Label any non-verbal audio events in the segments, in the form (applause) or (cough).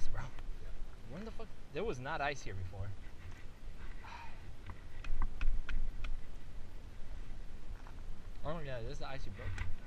ice, bro. When the fuck? There was not ice here before. (sighs) Oh yeah, this is the ice you broke.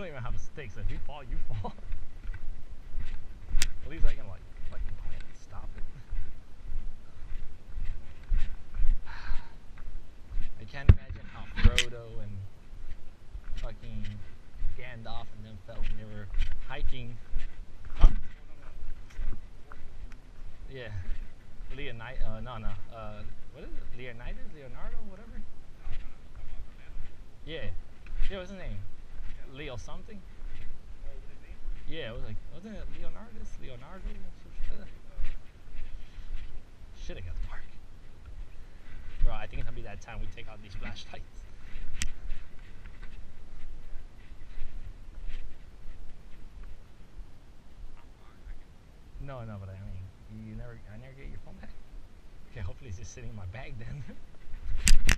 Don't even have a stick, so if you fall, you fall. At least I can like fucking stop it. I can't imagine how Frodo and fucking Gandalf and them felt when they were hiking. Huh? Yeah. Leonidas, uh, no, no, uh, what is it? Leonidas? Leonardo? Whatever? Yeah. Yeah, what's his name? Leo something? Yeah, it was like, wasn't it Leonardus? Leonardo? Shit, I got the park. Bro, I think it's gonna be that time we take out these flashlights. No, no, but I mean, you never, I never get your phone back. Okay, hopefully it's just sitting in my bag then. (laughs)